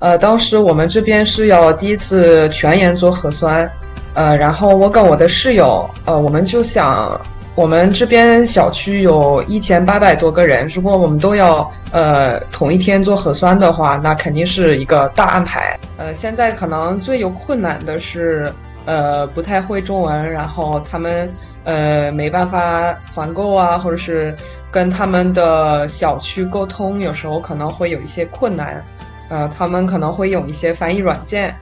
呃，当时我们这边是要第一次全员做核酸，呃，然后我跟我的室友，呃，我们就想，我们这边小区有一千八百多个人，如果我们都要呃同一天做核酸的话，那肯定是一个大安排。呃，现在可能最有困难的是，呃，不太会中文，然后他们呃没办法团购啊，或者是跟他们的小区沟通，有时候可能会有一些困难。呃，他们可能会用一些翻译软件，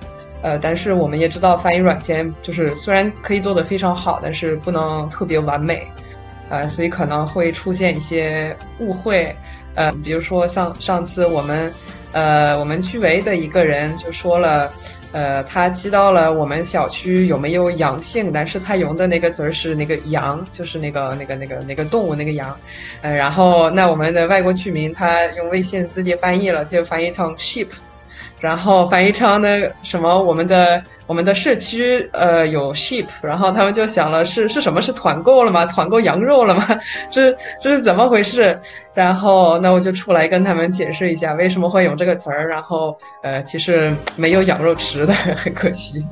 呃，但是我们也知道翻译软件就是虽然可以做得非常好，但是不能特别完美，呃，所以可能会出现一些误会，呃，比如说像上次我们，呃，我们居委的一个人就说了。呃，他知道了我们小区有没有阳性，但是他用的那个词儿是那个羊，就是那个那个那个那个动物那个羊，呃，然后那我们的外国居民他用微信直接翻译了，就翻译成 sheep。然后翻译成呢什么，我们的我们的社区呃有 sheep，然后他们就想了是是什么是团购了吗？团购羊肉了吗？这这是怎么回事？然后那我就出来跟他们解释一下为什么会有这个词儿。然后呃其实没有羊肉吃的，很可惜。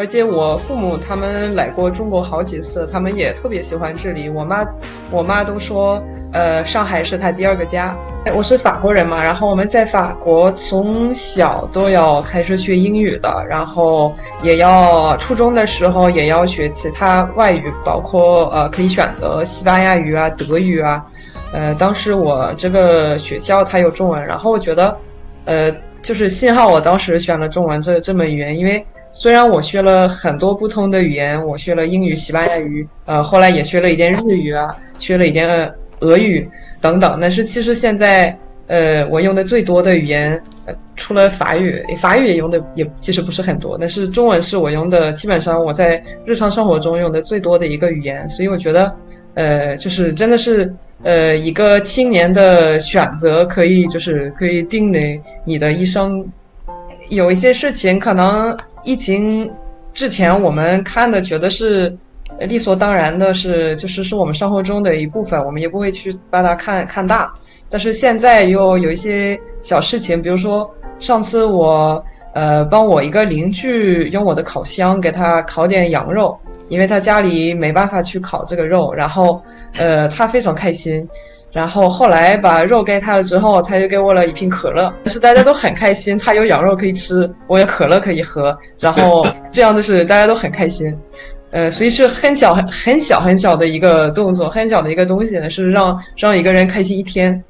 而且我父母他们来过中国好几次，他们也特别喜欢这里。我妈，我妈都说，呃，上海是她第二个家。我是法国人嘛，然后我们在法国从小都要开始学英语的，然后也要初中的时候也要学其他外语，包括呃可以选择西班牙语啊、德语啊。呃，当时我这个学校它有中文，然后我觉得，呃，就是幸好我当时选了中文这这门语言，因为。虽然我学了很多不同的语言，我学了英语、西班牙语，呃，后来也学了一点日语啊，学了一点俄语等等。但是其实现在，呃，我用的最多的语言，呃，除了法语，法语也用的也其实不是很多。但是中文是我用的，基本上我在日常生活中用的最多的一个语言。所以我觉得，呃，就是真的是，呃，一个青年的选择可以就是可以定的你的一生。有一些事情可能。疫情之前，我们看的觉得是理所当然的，是就是是我们生活中的一部分，我们也不会去把它看看大。但是现在又有一些小事情，比如说上次我呃帮我一个邻居用我的烤箱给他烤点羊肉，因为他家里没办法去烤这个肉，然后呃他非常开心。然后后来把肉给他了之后，他就给我了一瓶可乐。但是大家都很开心，他有羊肉可以吃，我有可乐可以喝。然后这样的是大家都很开心，呃，所以是很小很很小很小的一个动作，很小的一个东西呢，是让让一个人开心一天。